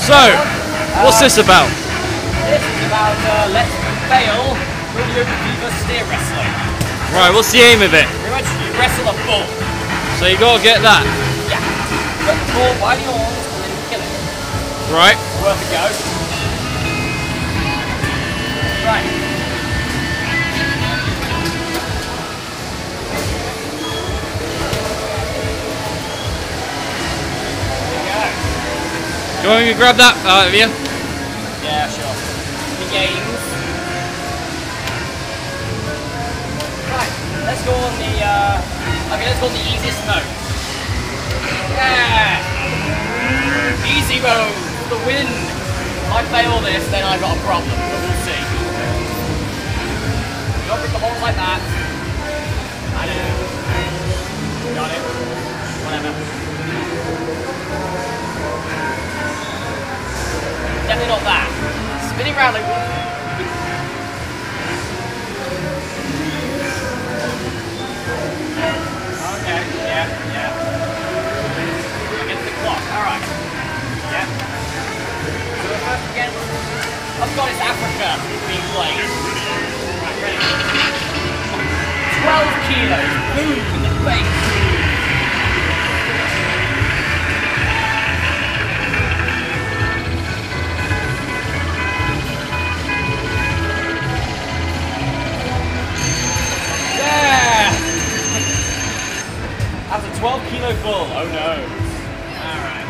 So, what's this about? This is about uh, Let's Fail Rodeo Fever Steer Wrestling. Right, what's the aim of it? Pretty much you wrestle a bull. So you gotta get that, Yeah. Put the bull by the horns and then kill it. right? Worth a go. Right. Want me to grab that out of you? Yeah, sure. The games. Right, let's go on the, uh, okay, let's go on the easiest mode. Yeah! Easy mode, the win! If I fail this, then I've got a problem, not that. Spinning around like. Okay, yeah, yeah. Against the clock, alright. Yeah. So first against. Of course, it's Africa being played. Right, ready. 12 kilos. Boom in the face. That's a 12 kilo bull. Oh no. Alright.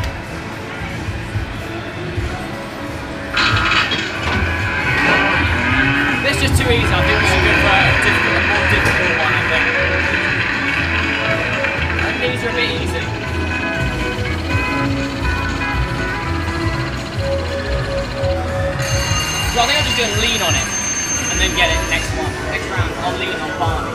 This is too easy. I think we should go for a, difficult, more difficult one, I think. Think these are a bit easy. So I think I'm just going to lean on it and then get it next one. Next round, I'll lean on. Barney,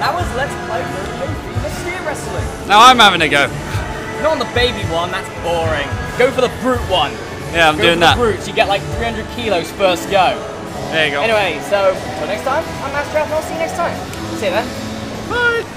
That was Let's Play Rodeo Fever Steer Wrestling. Now I'm having a go. Not on the baby one, that's boring. Go for the brute one. Yeah, I'm Go doing for that. the brutes, you get like 300 kilos first go. There you go. Anyway, so until next time, I'm Masterath, I'll see you next time. See you then. Bye.